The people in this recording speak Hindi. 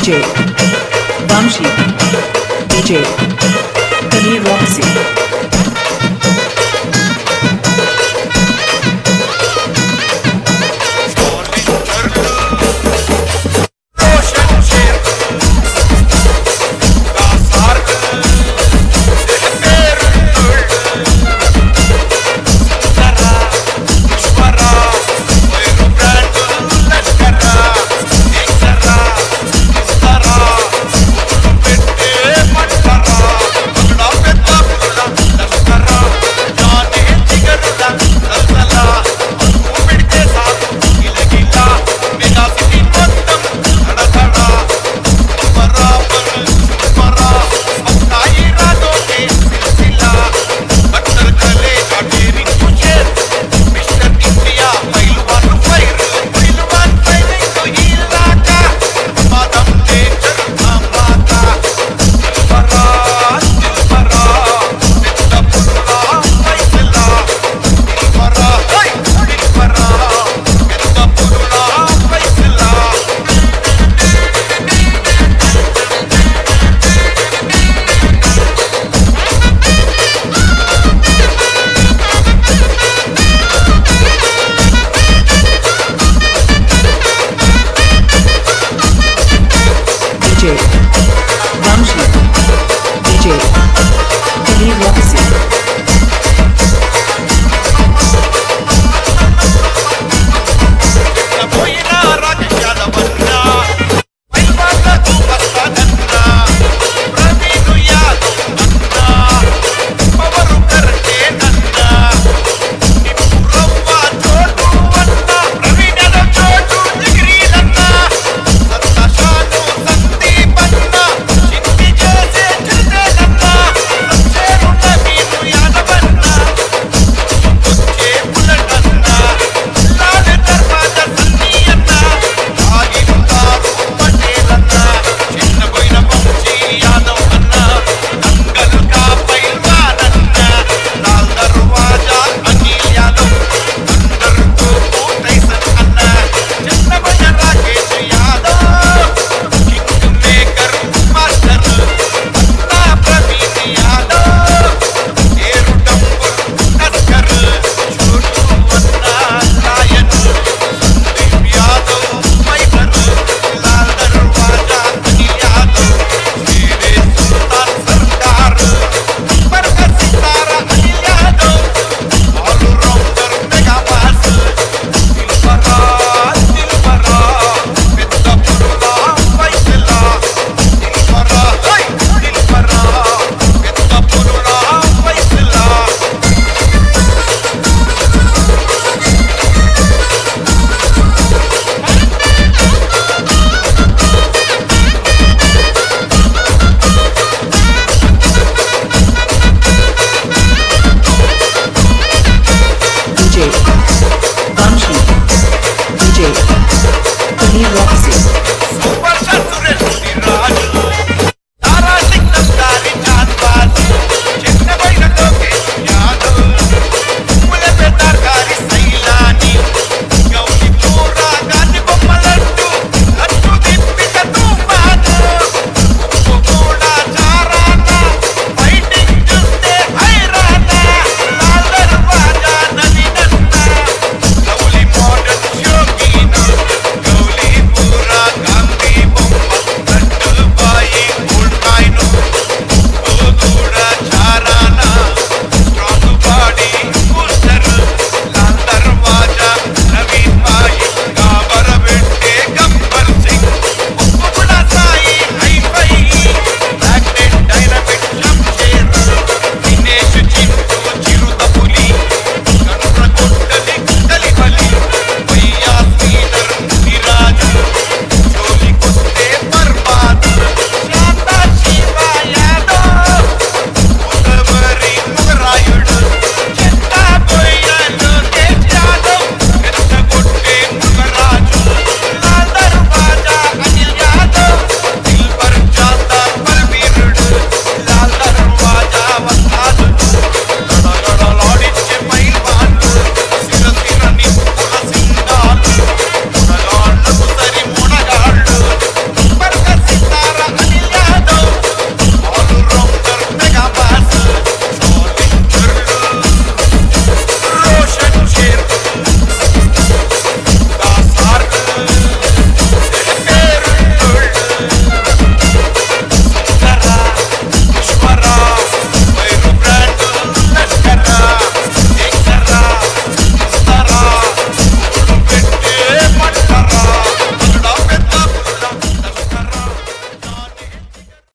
DJ Bamshi DJ Khalil Roxy